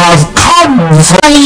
have come from